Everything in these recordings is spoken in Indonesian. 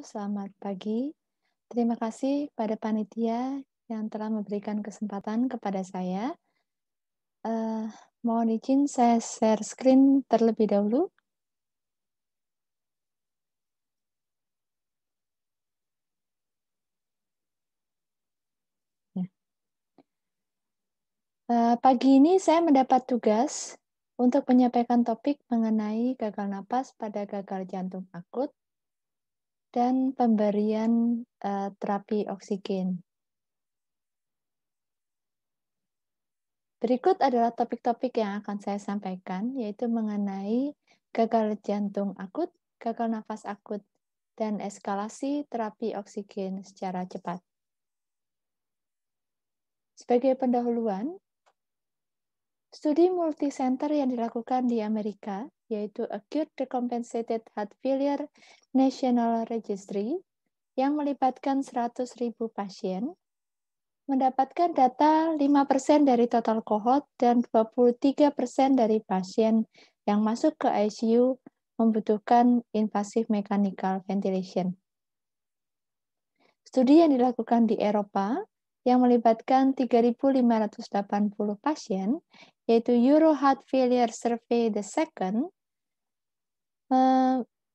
selamat pagi. Terima kasih kepada panitia yang telah memberikan kesempatan kepada saya. Uh, mohon izin saya share screen terlebih dahulu. Ya. Uh, pagi ini saya mendapat tugas untuk menyampaikan topik mengenai gagal napas pada gagal jantung akut dan pemberian uh, terapi oksigen. Berikut adalah topik-topik yang akan saya sampaikan, yaitu mengenai gagal jantung akut, gagal nafas akut, dan eskalasi terapi oksigen secara cepat. Sebagai pendahuluan, studi multicenter yang dilakukan di Amerika yaitu Acute Decompensated Heart Failure National Registry, yang melibatkan 100.000 pasien, mendapatkan data 5% dari total kohort dan 23% dari pasien yang masuk ke ICU membutuhkan invasive mechanical ventilation. Studi yang dilakukan di Eropa yang melibatkan 3.580 pasien, yaitu Euro Heart Failure Survey the Second,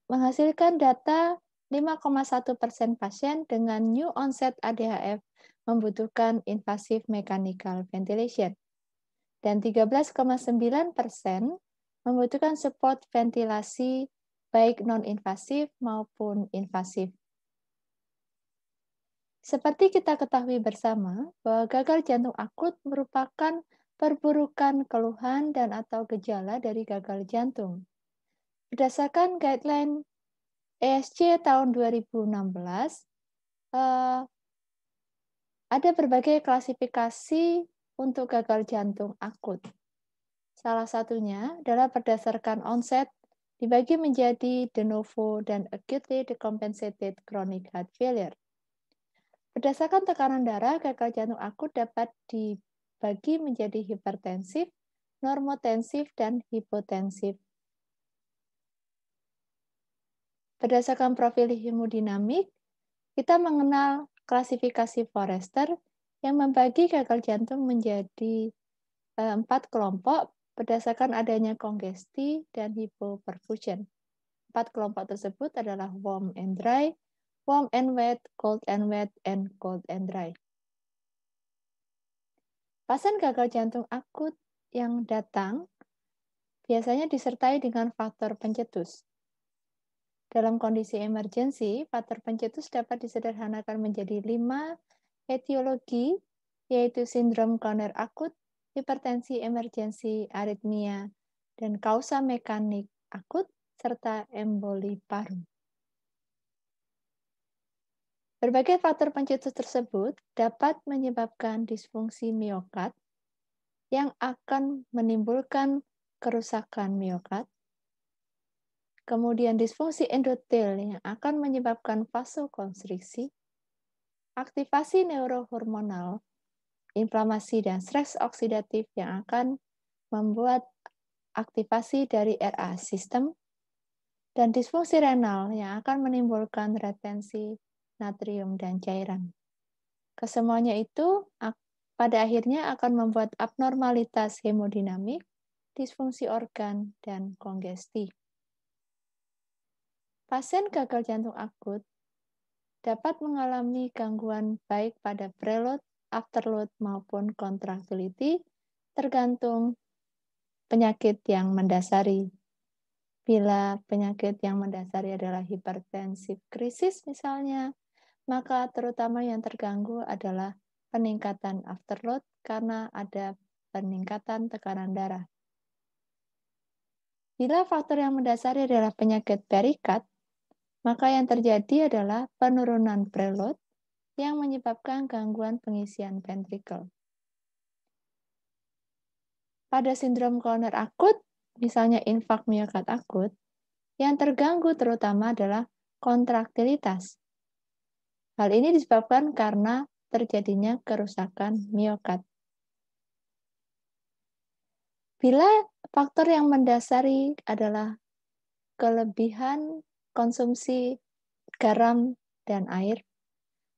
menghasilkan data 5,1 persen pasien dengan new onset ADHF membutuhkan invasive mechanical ventilation dan 13,9 persen membutuhkan support ventilasi baik non-invasif maupun invasif. Seperti kita ketahui bersama bahwa gagal jantung akut merupakan perburukan keluhan dan atau gejala dari gagal jantung. Berdasarkan guideline ESC tahun 2016, eh, ada berbagai klasifikasi untuk gagal jantung akut. Salah satunya adalah berdasarkan onset dibagi menjadi de novo dan acutely decompensated chronic heart failure. Berdasarkan tekanan darah, gagal jantung akut dapat dibagi menjadi hipertensif, normotensif, dan hipotensif. Berdasarkan profil hemodinamik, kita mengenal klasifikasi Forrester yang membagi gagal jantung menjadi eh, empat kelompok berdasarkan adanya kongesti dan hipoperfusion. Empat kelompok tersebut adalah warm and dry, warm and wet, cold and wet, and cold and dry. Pasien gagal jantung akut yang datang biasanya disertai dengan faktor pencetus. Dalam kondisi emergensi, faktor pencetus dapat disederhanakan menjadi lima etiologi, yaitu sindrom koroner akut, hipertensi emergensi, aritmia, dan kausa mekanik akut, serta emboli paru. Berbagai faktor pencetus tersebut dapat menyebabkan disfungsi miokard yang akan menimbulkan kerusakan miokard, kemudian disfungsi endotel yang akan menyebabkan vasokonstriksi, aktivasi neurohormonal, inflamasi dan stres oksidatif yang akan membuat aktivasi dari RA sistem, dan disfungsi renal yang akan menimbulkan retensi natrium dan cairan. Kesemuanya itu pada akhirnya akan membuat abnormalitas hemodinamik, disfungsi organ, dan kongesti. Pasien gagal jantung akut dapat mengalami gangguan baik pada preload, afterload, maupun contractility, tergantung penyakit yang mendasari. Bila penyakit yang mendasari adalah hipertensif krisis misalnya, maka terutama yang terganggu adalah peningkatan afterload karena ada peningkatan tekanan darah. Bila faktor yang mendasari adalah penyakit perikat, maka yang terjadi adalah penurunan preload yang menyebabkan gangguan pengisian ventricle. Pada sindrom koroner akut, misalnya infak miokard akut, yang terganggu terutama adalah kontraktilitas. Hal ini disebabkan karena terjadinya kerusakan miokard. Bila faktor yang mendasari adalah kelebihan konsumsi garam dan air,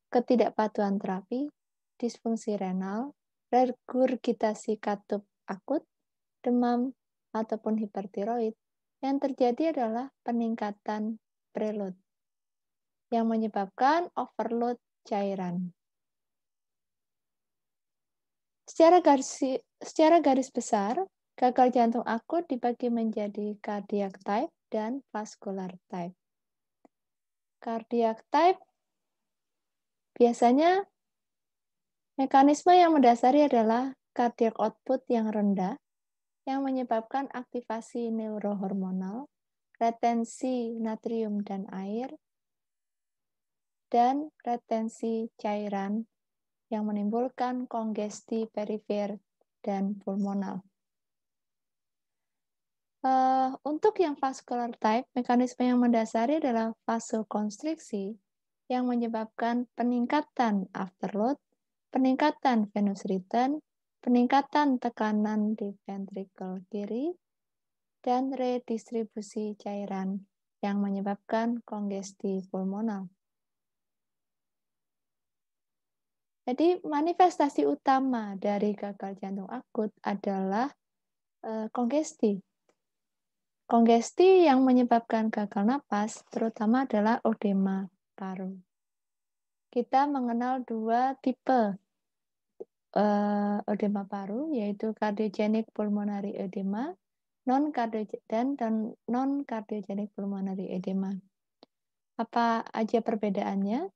ketidakpatuhan terapi, disfungsi renal, regurgitasi katup akut, demam, ataupun hipertiroid, yang terjadi adalah peningkatan preload yang menyebabkan overload cairan. Secara garis, secara garis besar, gagal jantung akut dibagi menjadi cardiac type dan vascular type. Cardiac type biasanya mekanisme yang mendasari adalah cardiac output yang rendah yang menyebabkan aktivasi neurohormonal, retensi natrium dan air, dan retensi cairan yang menimbulkan kongesti perifer dan pulmonal. Uh, untuk yang vascular type, mekanisme yang mendasari adalah vasokonstriksi yang menyebabkan peningkatan afterload, peningkatan venous return, peningkatan tekanan di ventricle kiri, dan redistribusi cairan yang menyebabkan kongesti pulmonal. Jadi manifestasi utama dari gagal jantung akut adalah e, kongesti. Kongesti yang menyebabkan gagal napas terutama adalah odema paru. Kita mengenal dua tipe e, odema paru yaitu cardiogenic pulmonary edema non dan dan non cardiogenic pulmonary edema. Apa aja perbedaannya?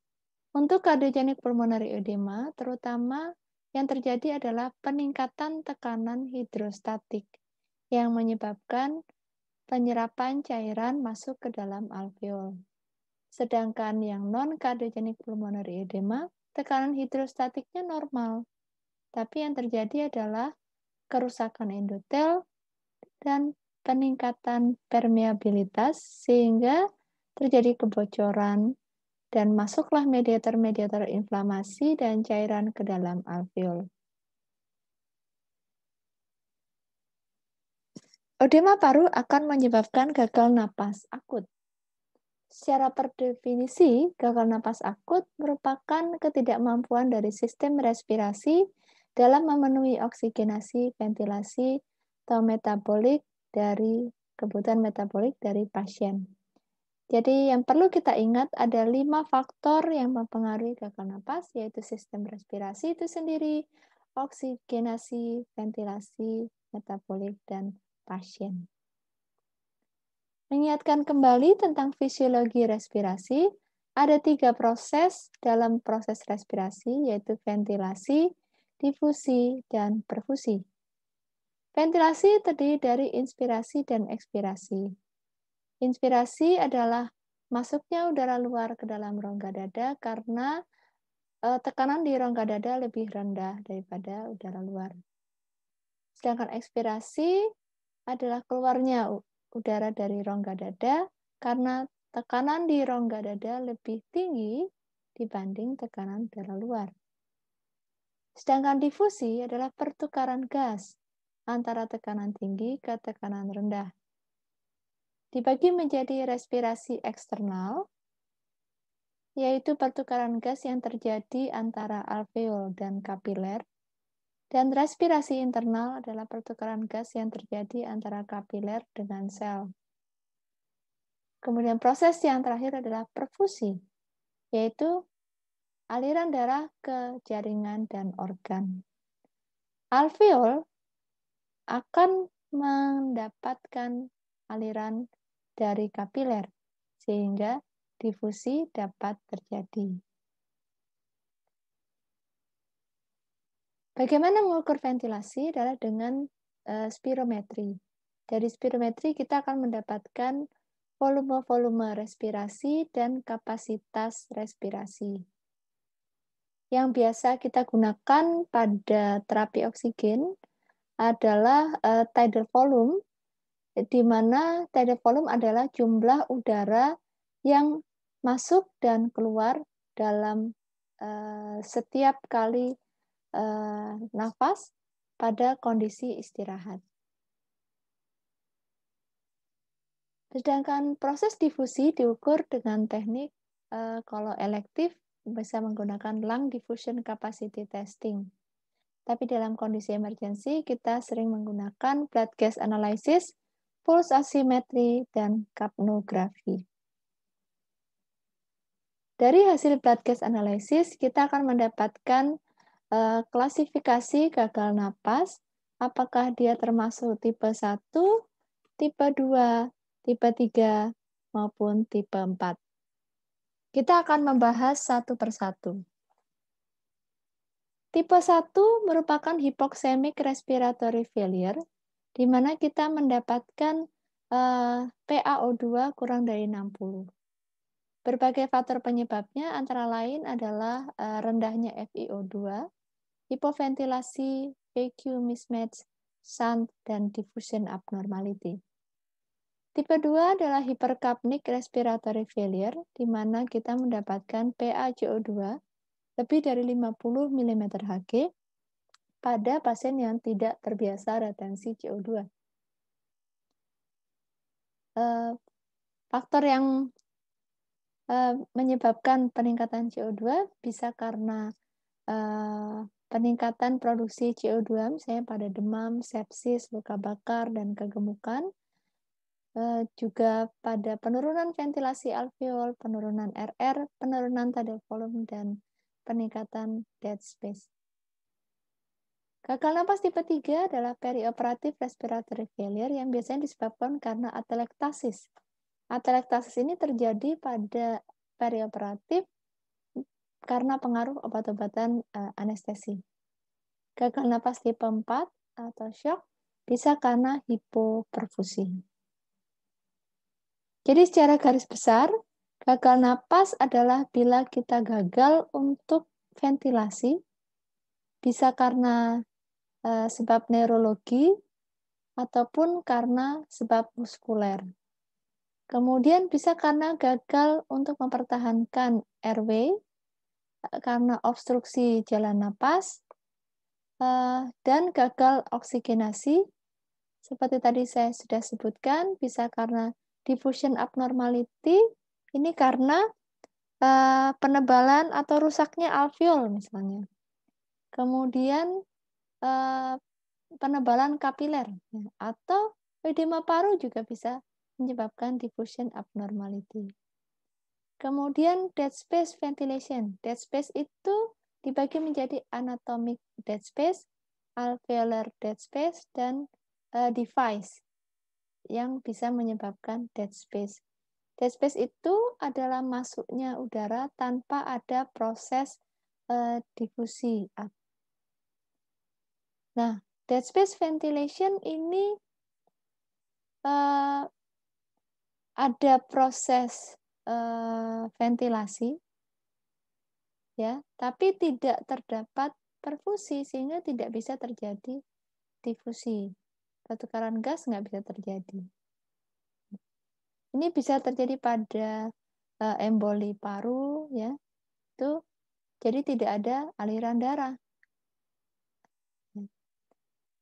Untuk cardiogenic pulmonary edema, terutama yang terjadi adalah peningkatan tekanan hidrostatik yang menyebabkan penyerapan cairan masuk ke dalam alveol. Sedangkan yang non-cardiogenic pulmonary edema, tekanan hidrostatiknya normal. Tapi yang terjadi adalah kerusakan endotel dan peningkatan permeabilitas sehingga terjadi kebocoran dan masuklah mediator-mediator inflamasi dan cairan ke dalam alveol. Odema paru akan menyebabkan gagal napas akut. Secara per definisi, gagal napas akut merupakan ketidakmampuan dari sistem respirasi dalam memenuhi oksigenasi, ventilasi, atau metabolik dari kebutuhan metabolik dari pasien. Jadi yang perlu kita ingat ada lima faktor yang mempengaruhi gagal napas, yaitu sistem respirasi itu sendiri, oksigenasi, ventilasi, metabolik, dan pasien. Mengingatkan kembali tentang fisiologi respirasi, ada tiga proses dalam proses respirasi, yaitu ventilasi, difusi, dan perfusi. Ventilasi terdiri dari inspirasi dan ekspirasi. Inspirasi adalah masuknya udara luar ke dalam rongga dada karena eh, tekanan di rongga dada lebih rendah daripada udara luar. Sedangkan ekspirasi adalah keluarnya udara dari rongga dada karena tekanan di rongga dada lebih tinggi dibanding tekanan udara luar. Sedangkan difusi adalah pertukaran gas antara tekanan tinggi ke tekanan rendah dibagi menjadi respirasi eksternal, yaitu pertukaran gas yang terjadi antara alveol dan kapiler, dan respirasi internal adalah pertukaran gas yang terjadi antara kapiler dengan sel. Kemudian proses yang terakhir adalah perfusi, yaitu aliran darah ke jaringan dan organ. Alveol akan mendapatkan aliran dari kapiler, sehingga difusi dapat terjadi. Bagaimana mengukur ventilasi adalah dengan uh, spirometri. Dari spirometri kita akan mendapatkan volume-volume respirasi dan kapasitas respirasi. Yang biasa kita gunakan pada terapi oksigen adalah uh, tidal volume di mana tidal volume adalah jumlah udara yang masuk dan keluar dalam uh, setiap kali uh, nafas pada kondisi istirahat. Sedangkan proses difusi diukur dengan teknik uh, kalau elektif bisa menggunakan lung diffusion capacity testing. Tapi dalam kondisi emergensi kita sering menggunakan blood gas analysis, pulse oximetry, dan kapnografi. Dari hasil blood gas analysis, kita akan mendapatkan uh, klasifikasi gagal napas, apakah dia termasuk tipe 1, tipe 2, tipe 3, maupun tipe 4. Kita akan membahas satu persatu. Tipe 1 merupakan hypoxemic respiratory failure, di mana kita mendapatkan eh, PaO2 kurang dari 60. Berbagai faktor penyebabnya antara lain adalah uh, rendahnya FiO2, hipoventilasi, PQ mismatch, shunt, dan diffusion abnormality. Tipe 2 adalah hypercapnic respiratory failure, di mana kita mendapatkan PaCO2 lebih dari 50 mm Hg pada pasien yang tidak terbiasa retensi CO2. Eh, faktor yang eh, menyebabkan peningkatan CO2 bisa karena eh, peningkatan produksi CO2 misalnya pada demam, sepsis, luka bakar, dan kegemukan. juga pada penurunan ventilasi alveol, penurunan RR, penurunan tidal volume, dan peningkatan dead space. Gagal napas tipe 3 adalah perioperatif respiratory failure yang biasanya disebabkan karena atelektasis. Atelektasis ini terjadi pada perioperatif karena pengaruh obat-obatan uh, anestesi. Gagal napas tipe 4 atau shock bisa karena hipoperfusi. Jadi secara garis besar, Gagal napas adalah bila kita gagal untuk ventilasi, bisa karena uh, sebab neurologi ataupun karena sebab muskuler. Kemudian bisa karena gagal untuk mempertahankan airway, eh, karena obstruksi jalan napas, uh, dan gagal oksigenasi. Seperti tadi saya sudah sebutkan, bisa karena diffusion abnormality, ini karena penebalan atau rusaknya alveol misalnya. Kemudian penebalan kapiler atau edema paru juga bisa menyebabkan diffusion abnormality. Kemudian dead space ventilation. Dead space itu dibagi menjadi anatomic dead space, alveolar dead space, dan uh, device yang bisa menyebabkan dead space. Dead space itu adalah masuknya udara tanpa ada proses uh, difusi. Nah, dead space ventilation ini uh, ada proses uh, ventilasi, ya, tapi tidak terdapat perfusi sehingga tidak bisa terjadi difusi. Pertukaran gas nggak bisa terjadi. Ini bisa terjadi pada uh, emboli paru ya. Itu jadi tidak ada aliran darah.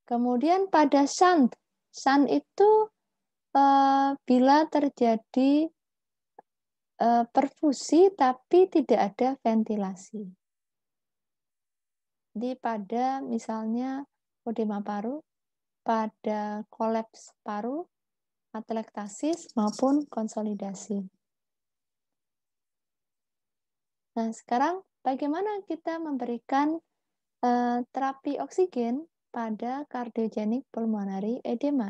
Kemudian pada shunt, shunt itu uh, bila terjadi uh, perfusi tapi tidak ada ventilasi. Jadi pada misalnya odema paru, pada kolaps paru, atelektasis maupun konsolidasi. Nah, sekarang bagaimana kita memberikan uh, terapi oksigen pada cardiogenic pulmonary edema?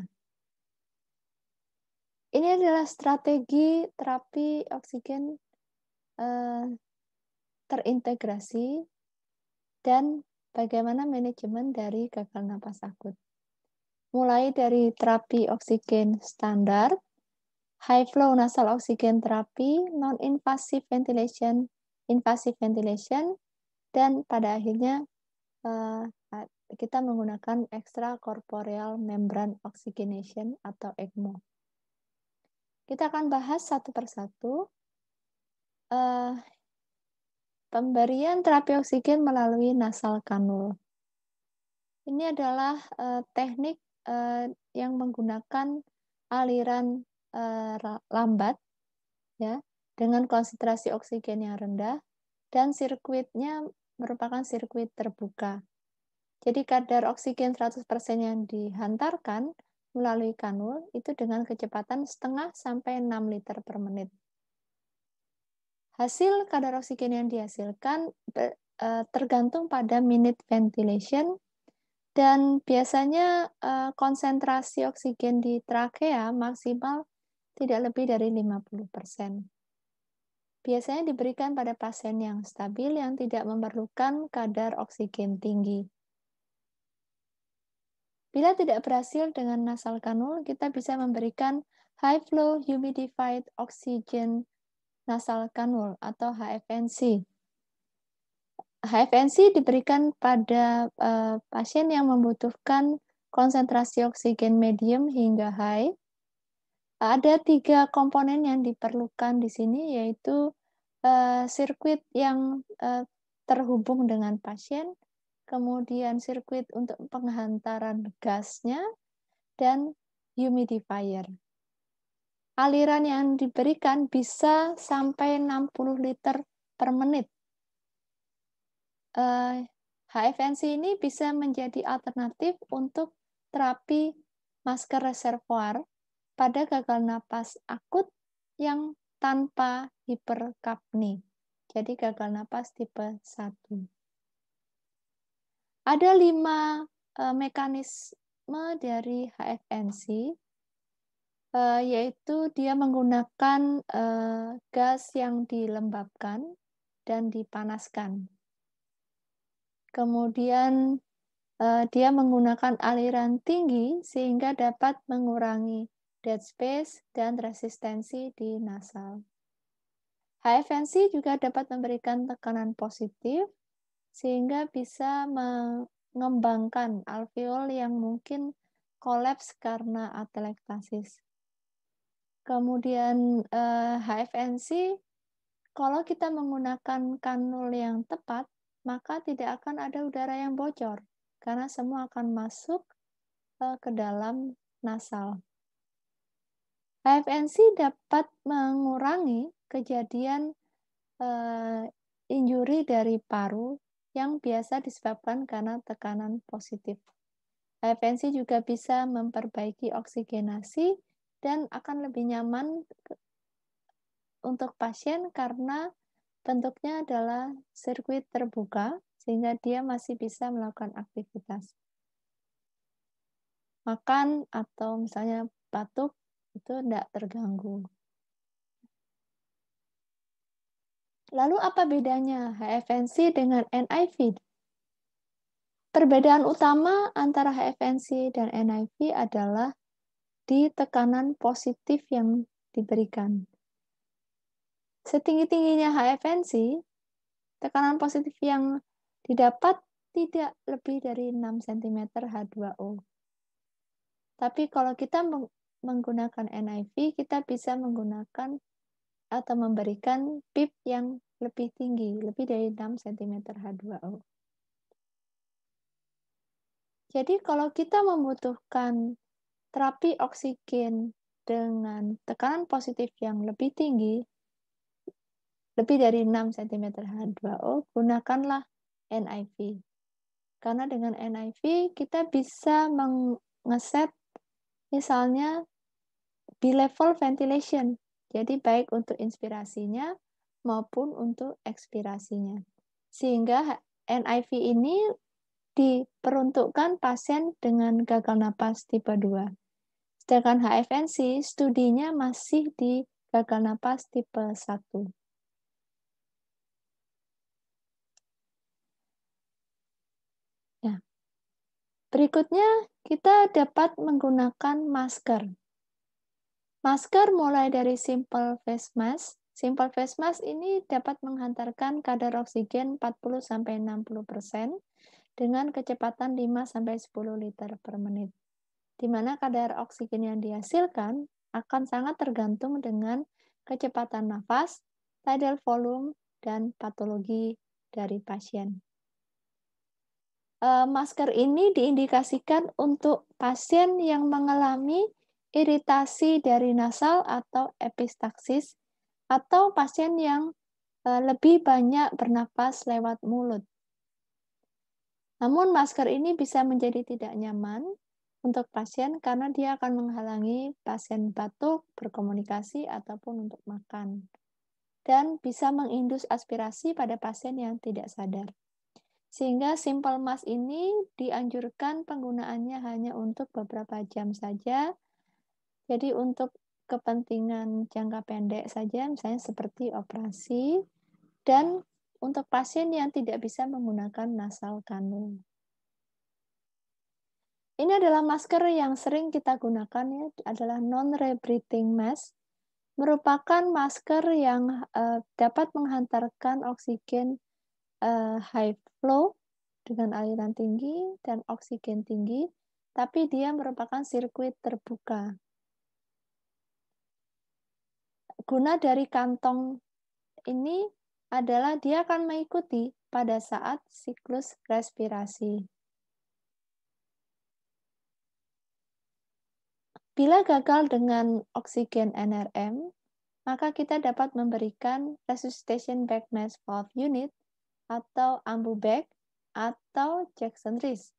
Ini adalah strategi terapi oksigen uh, terintegrasi dan bagaimana manajemen dari gagal napas akut mulai dari terapi oksigen standar, high flow nasal oksigen terapi, non-invasive ventilation, invasive ventilation, dan pada akhirnya uh, kita menggunakan extracorporeal membrane oxygenation atau ECMO. Kita akan bahas satu persatu. Uh, pemberian terapi oksigen melalui nasal kanul. Ini adalah uh, teknik uh, yang menggunakan aliran uh, lambat ya dengan konsentrasi oksigen yang rendah dan sirkuitnya merupakan sirkuit terbuka. Jadi kadar oksigen 100% yang dihantarkan melalui kanul itu dengan kecepatan setengah sampai 6 liter per menit. Hasil kadar oksigen yang dihasilkan e, tergantung pada minute ventilation dan biasanya e, konsentrasi oksigen di trakea maksimal tidak lebih dari 50%. Biasanya diberikan pada pasien yang stabil yang tidak memerlukan kadar oksigen tinggi. Bila tidak berhasil dengan nasal kanul, kita bisa memberikan high flow humidified oxygen nasal kanul atau HFNC. HFNC diberikan pada uh, pasien yang membutuhkan konsentrasi oksigen medium hingga high. Ada tiga komponen yang diperlukan di sini, yaitu uh, sirkuit yang uh, terhubung dengan pasien, kemudian sirkuit untuk penghantaran gasnya, dan humidifier. Aliran yang diberikan bisa sampai 60 liter per menit. Uh, eh, HFNC ini bisa menjadi alternatif untuk terapi masker reservoir pada gagal napas akut yang tanpa hiperkapni. Jadi gagal napas tipe 1. Ada lima uh, mekanisme dari HFNC, uh, e, yaitu dia menggunakan uh, gas yang dilembabkan dan dipanaskan. Kemudian dia menggunakan aliran tinggi sehingga dapat mengurangi dead space dan resistensi di nasal. HFNC juga dapat memberikan tekanan positif sehingga bisa mengembangkan alveol yang mungkin kolaps karena atelektasis. Kemudian eh, HFNC, kalau kita menggunakan kanul yang tepat, maka tidak akan ada udara yang bocor karena semua akan masuk eh, ke dalam nasal. HFNC dapat mengurangi kejadian eh, injuri dari paru yang biasa disebabkan karena tekanan positif. HFNC juga bisa memperbaiki oksigenasi dan akan lebih nyaman untuk pasien karena bentuknya adalah sirkuit terbuka sehingga dia masih bisa melakukan aktivitas. Makan atau misalnya batuk itu tidak terganggu. Lalu apa bedanya HFNC dengan NIV? Perbedaan utama antara HFNC dan NIV adalah di tekanan positif yang diberikan. Setinggi-tingginya HFNC, tekanan positif yang didapat tidak lebih dari 6 cm H2O. Tapi kalau kita menggunakan NIV, kita bisa menggunakan atau memberikan PIP yang lebih tinggi, lebih dari 6 cm H2O. Jadi kalau kita membutuhkan terapi oksigen dengan tekanan positif yang lebih tinggi, lebih dari 6 cm H2O, gunakanlah NIV. Karena dengan NIV kita bisa mengeset misalnya bilevel ventilation jadi baik untuk inspirasinya maupun untuk ekspirasinya. Sehingga NIV ini diperuntukkan pasien dengan gagal napas tipe 2. Sedangkan HFNC studinya masih di gagal napas tipe 1. Nah, berikutnya kita dapat menggunakan masker. Masker mulai dari simple face mask. Simple face mask ini dapat menghantarkan kadar oksigen 40-60% dengan kecepatan 5-10 liter per menit. Di mana kadar oksigen yang dihasilkan akan sangat tergantung dengan kecepatan nafas, tidal volume, dan patologi dari pasien. Eh, masker ini diindikasikan untuk pasien yang mengalami iritasi dari nasal atau epistaksis atau pasien yang eh, lebih banyak bernapas lewat mulut. Namun masker ini bisa menjadi tidak nyaman untuk pasien karena dia akan menghalangi pasien batuk, berkomunikasi, ataupun untuk makan. Dan bisa mengindus aspirasi pada pasien yang tidak sadar. Sehingga simple mask ini dianjurkan penggunaannya hanya untuk beberapa jam saja. Jadi untuk kepentingan jangka pendek saja, misalnya seperti operasi, dan untuk pasien yang tidak bisa menggunakan nasal kanul. Ini adalah masker yang sering kita gunakan ya, adalah non-rebreathing mask. Merupakan masker yang uh, dapat menghantarkan oksigen uh, high flow dengan aliran tinggi dan oksigen tinggi, tapi dia merupakan sirkuit terbuka. Guna dari kantong ini adalah dia akan mengikuti pada saat siklus respirasi. Bila gagal dengan oksigen NRM, maka kita dapat memberikan resuscitation back mask valve unit atau ambu bag atau Jackson Reese.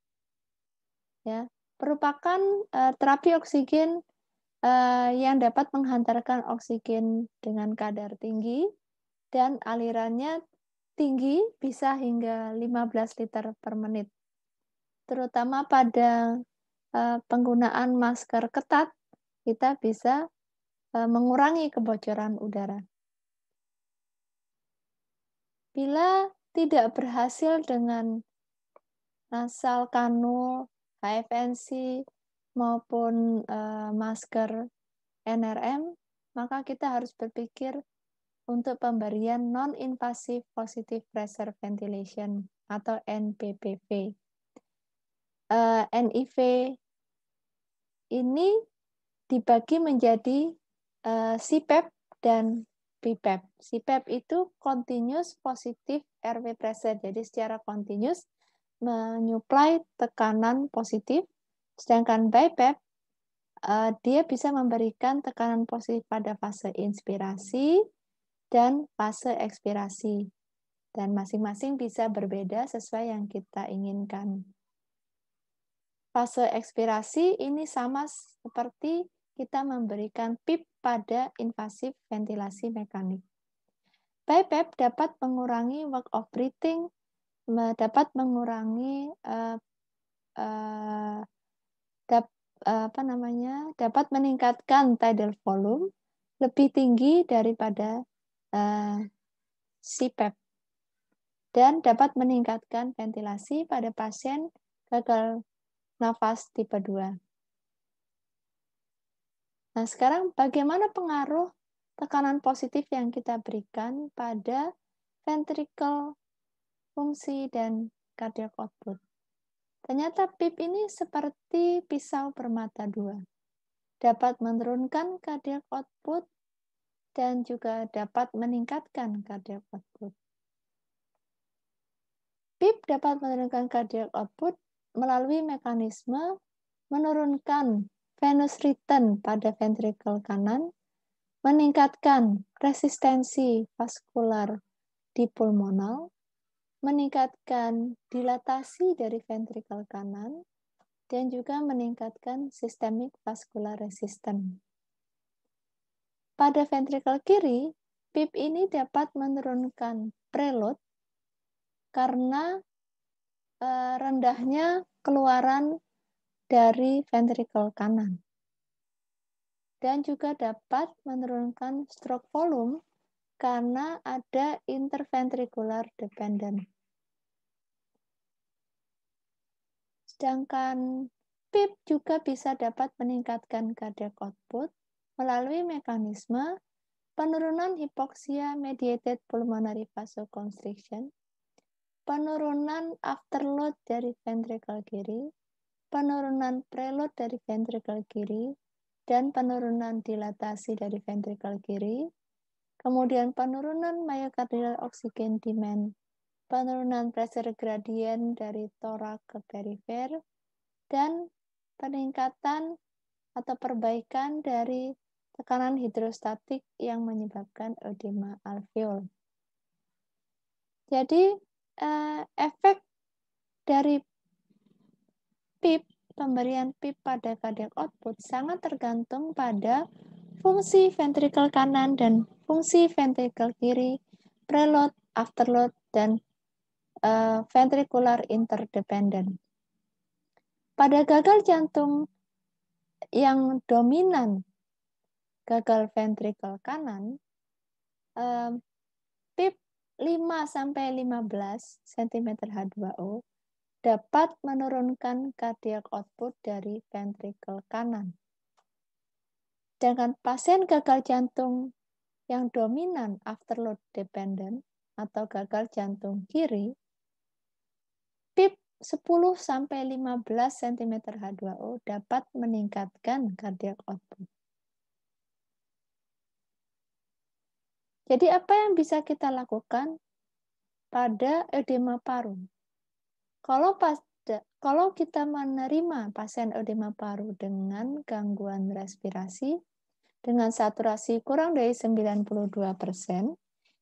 Ya, merupakan uh, terapi oksigen uh, yang dapat menghantarkan oksigen dengan kadar tinggi dan alirannya tinggi bisa hingga 15 liter per menit. Terutama pada uh, penggunaan masker ketat, kita bisa uh, mengurangi kebocoran udara. Bila tidak berhasil dengan nasal kanul, HFNC, maupun uh, masker NRM, maka kita harus berpikir untuk pemberian non-invasive positive pressure ventilation atau NPPV. Uh, eh, NIV ini dibagi menjadi uh, CPAP dan PPAP. CPAP itu continuous positive airway pressure, jadi secara continuous menyuplai tekanan positif, sedangkan BiPAP uh, dia bisa memberikan tekanan positif pada fase inspirasi, dan fase ekspirasi. Dan masing-masing bisa berbeda sesuai yang kita inginkan. Fase ekspirasi ini sama seperti kita memberikan PIP pada invasif ventilasi mekanik. BiPAP dapat mengurangi work of breathing, dapat mengurangi uh, uh, dap, uh, apa namanya, dapat meningkatkan tidal volume lebih tinggi daripada uh, CPAP dan dapat meningkatkan ventilasi pada pasien gagal nafas tipe 2. Nah, sekarang bagaimana pengaruh tekanan positif yang kita berikan pada ventricle fungsi dan cardiac output? Ternyata PIP ini seperti pisau bermata dua. Dapat menurunkan cardiac output dan juga dapat meningkatkan cardiac output. PIP dapat menurunkan cardiac output melalui mekanisme menurunkan venous return pada ventricle kanan, meningkatkan resistensi vaskular di pulmonal, meningkatkan dilatasi dari ventricle kanan, dan juga meningkatkan sistemik vascular resistance. Pada ventrikel kiri, PIP ini dapat menurunkan preload karena eh, rendahnya keluaran dari ventrikel kanan. Dan juga dapat menurunkan stroke volume karena ada interventricular dependent. Sedangkan PIP juga bisa dapat meningkatkan cardiac output melalui mekanisme penurunan hipoksia mediated pulmonary vasoconstriction, penurunan afterload dari ventricle kiri, penurunan preload dari ventricle kiri, dan penurunan dilatasi dari ventricle kiri, kemudian penurunan myocardial oxygen demand, penurunan pressure gradient dari torak ke perifer, dan peningkatan atau perbaikan dari tekanan hidrostatik yang menyebabkan edema alveol. Jadi eh, efek dari PIP, pemberian PIP pada cardiac output sangat tergantung pada fungsi ventrikel kanan dan fungsi ventrikel kiri, preload, afterload, dan uh, ventricular interdependent. Pada gagal jantung yang dominan gagal ventrikel kanan, um, PIP 5 sampai 15 cm H2O dapat menurunkan cardiac output dari ventrikel kanan. Dengan pasien gagal jantung yang dominan afterload dependent atau gagal jantung kiri, PIP 10 sampai 15 cm H2O dapat meningkatkan cardiac output. Jadi apa yang bisa kita lakukan pada edema paru? Kalau pada kalau kita menerima pasien edema paru dengan gangguan respirasi dengan saturasi kurang dari 92%,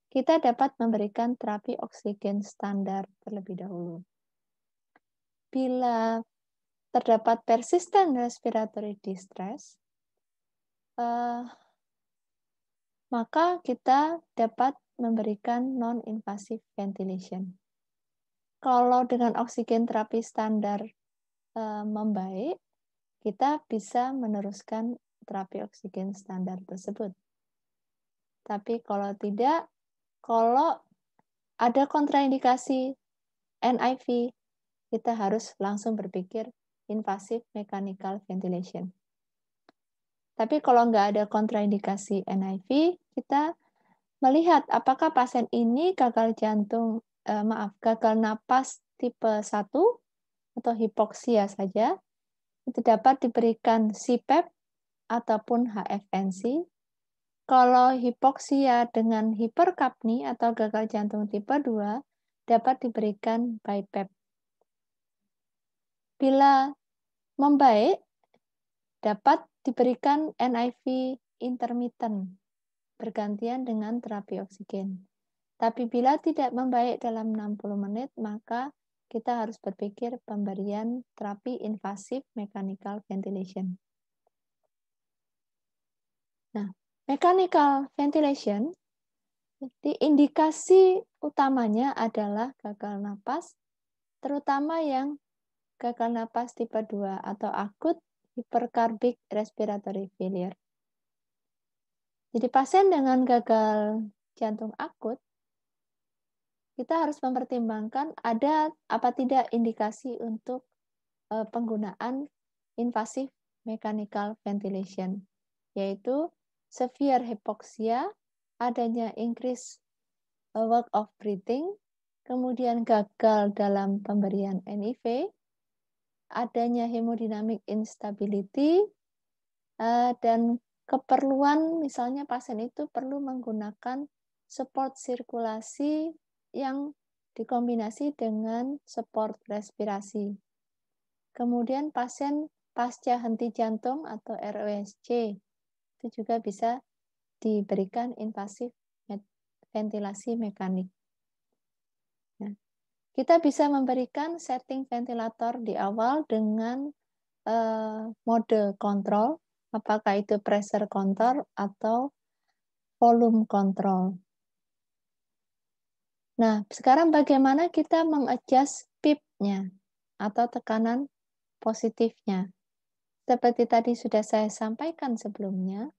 kita dapat memberikan terapi oksigen standar terlebih dahulu. Bila terdapat persisten respiratory distress, uh, maka kita dapat memberikan non-invasive ventilation. Kalau dengan oksigen terapi standar e, membaik, kita bisa meneruskan terapi oksigen standar tersebut. Tapi kalau tidak, kalau ada kontraindikasi NIV, kita harus langsung berpikir invasive mechanical ventilation. Tapi kalau nggak ada kontraindikasi NIV, kita melihat apakah pasien ini gagal jantung, eh, maaf, gagal napas tipe 1 atau hipoksia saja, itu dapat diberikan CPAP ataupun HFNC. Kalau hipoksia dengan hiperkapni atau gagal jantung tipe 2, dapat diberikan BiPAP. Bila membaik, dapat diberikan NIV intermittent bergantian dengan terapi oksigen. Tapi bila tidak membaik dalam 60 menit, maka kita harus berpikir pemberian terapi invasif mechanical ventilation. Nah, mechanical ventilation indikasi utamanya adalah gagal napas, terutama yang gagal napas tipe 2 atau akut hypercarbonic respiratory failure. Jadi pasien dengan gagal jantung akut, kita harus mempertimbangkan ada apa tidak indikasi untuk uh, penggunaan invasive mechanical ventilation, yaitu severe hypoxia, adanya increase uh, work of breathing, kemudian gagal dalam pemberian NIV, adanya hemodynamic instability uh, dan keperluan misalnya pasien itu perlu menggunakan support sirkulasi yang dikombinasi dengan support respirasi. Kemudian pasien pasca henti jantung atau ROSC itu juga bisa diberikan invasif ventilasi mekanik. Kita bisa memberikan setting ventilator di awal dengan uh, mode kontrol, apakah itu pressure control atau volume control. Nah, sekarang bagaimana kita mengadjust PIP-nya atau tekanan positifnya. Seperti tadi sudah saya sampaikan sebelumnya,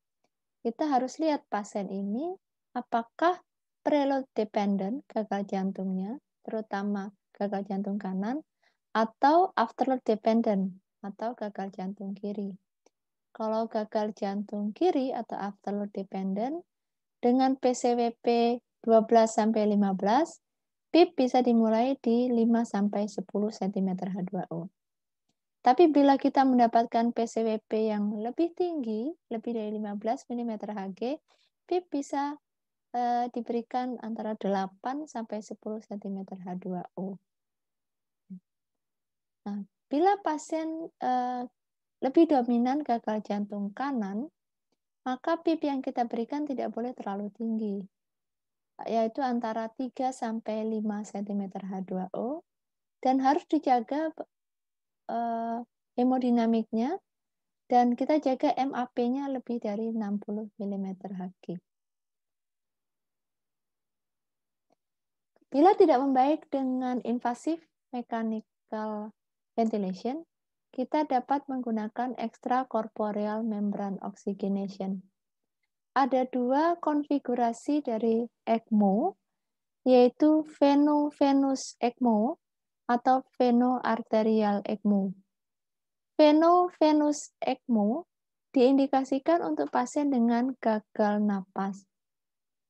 kita harus lihat pasien ini apakah preload dependent gagal jantungnya terutama gagal jantung kanan, atau afterload dependent, atau gagal jantung kiri. Kalau gagal jantung kiri atau afterload dependent, dengan PCWP 12-15, PIP bisa dimulai di 5-10 cm H2O. Tapi bila kita mendapatkan PCWP yang lebih tinggi, lebih dari 15 mm Hg, PIP bisa eh, diberikan antara 8 sampai 10 cm H2O. Nah, bila pasien eh, lebih dominan gagal jantung kanan, maka PIP yang kita berikan tidak boleh terlalu tinggi, yaitu antara 3 sampai 5 cm H2O dan harus dijaga uh, hemodinamiknya dan kita jaga MAP-nya lebih dari 60 mm Hg. Bila tidak membaik dengan invasif mechanical ventilation, kita dapat menggunakan extracorporeal membrane oxygenation. Ada dua konfigurasi dari ECMO, yaitu veno-venous ECMO atau veno-arterial ECMO. Veno-venous ECMO diindikasikan untuk pasien dengan gagal napas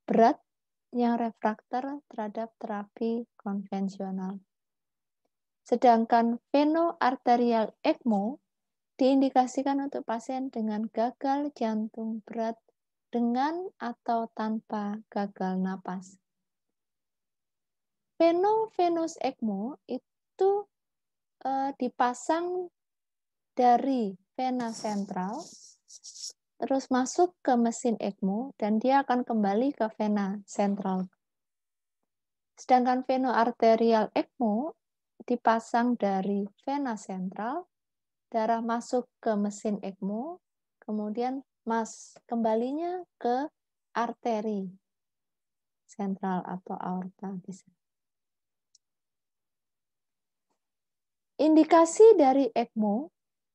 berat yang refraktor terhadap terapi konvensional. Sedangkan veno-arterial ECMO diindikasikan untuk pasien dengan gagal jantung berat dengan atau tanpa gagal napas. Veno-venous ECMO itu eh, dipasang dari vena sentral terus masuk ke mesin ECMO dan dia akan kembali ke vena sentral. Sedangkan veno-arterial ECMO dipasang dari vena sentral, darah masuk ke mesin ECMO, kemudian mas kembalinya ke arteri sentral atau aorta bisa. Indikasi dari ECMO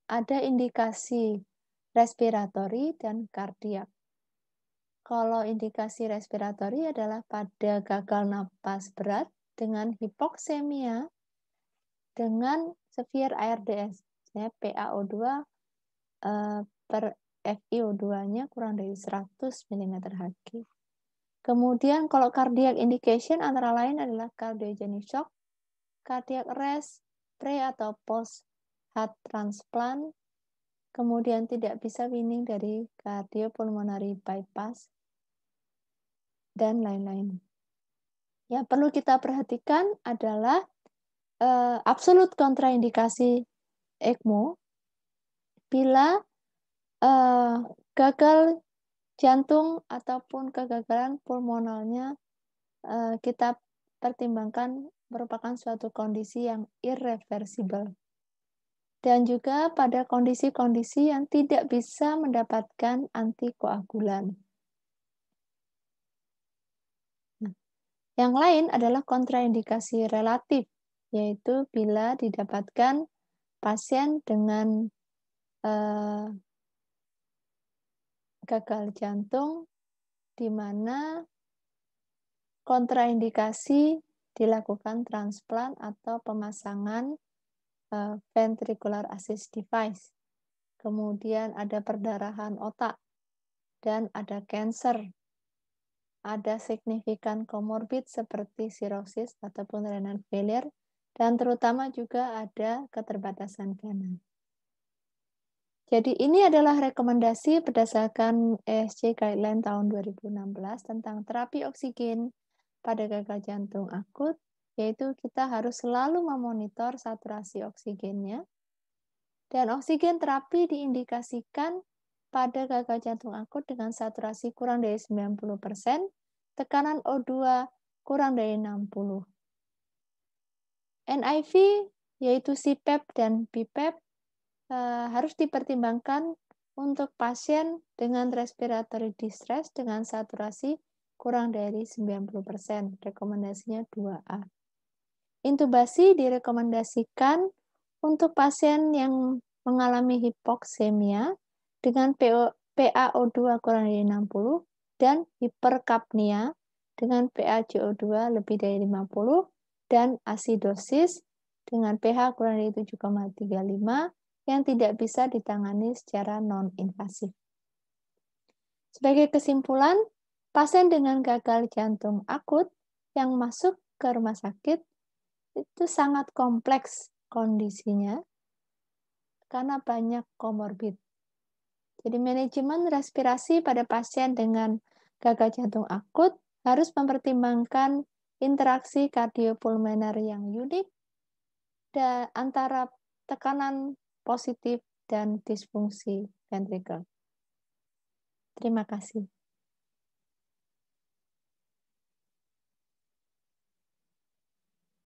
ada indikasi respiratori dan kardiak. Kalau indikasi respiratori adalah pada gagal napas berat dengan hipoksemia dengan severe ARDS, ya, PaO2 eh, per FiO2-nya kurang dari 100 mm Hg. Kemudian kalau cardiac indication antara lain adalah cardiogenic shock, cardiac arrest, pre atau post heart transplant, kemudian tidak bisa winning dari cardiopulmonary bypass, dan lain-lain. Yang perlu kita perhatikan adalah uh, absolut kontraindikasi ECMO bila uh, gagal jantung ataupun kegagalan pulmonalnya uh, kita pertimbangkan merupakan suatu kondisi yang irreversible dan juga pada kondisi-kondisi yang tidak bisa mendapatkan antikoagulan. Nah, yang lain adalah kontraindikasi relatif, yaitu bila didapatkan pasien dengan eh, gagal jantung di mana kontraindikasi dilakukan transplant atau pemasangan uh, ventricular assist device. Kemudian ada perdarahan otak dan ada cancer. Ada signifikan komorbid seperti cirrhosis ataupun renal failure dan terutama juga ada keterbatasan vena. Jadi ini adalah rekomendasi berdasarkan ESC Guideline tahun 2016 tentang terapi oksigen pada gagal jantung akut yaitu kita harus selalu memonitor saturasi oksigennya. Dan oksigen terapi diindikasikan pada gagal jantung akut dengan saturasi kurang dari 90%, tekanan O2 kurang dari 60. NIV yaitu CPAP dan BPAP eh, harus dipertimbangkan untuk pasien dengan respiratory distress dengan saturasi kurang dari 90%. Rekomendasinya 2A. Intubasi direkomendasikan untuk pasien yang mengalami hipoksemia dengan PaO2 kurang dari 60 dan hiperkapnia dengan PaCO2 lebih dari 50 dan asidosis dengan pH kurang dari 7,35 yang tidak bisa ditangani secara non-invasif. Sebagai kesimpulan, pasien dengan gagal jantung akut yang masuk ke rumah sakit itu sangat kompleks kondisinya karena banyak komorbid. Jadi manajemen respirasi pada pasien dengan gagal jantung akut harus mempertimbangkan interaksi kardiopulmoner yang unik dan antara tekanan positif dan disfungsi ventricle. Terima kasih.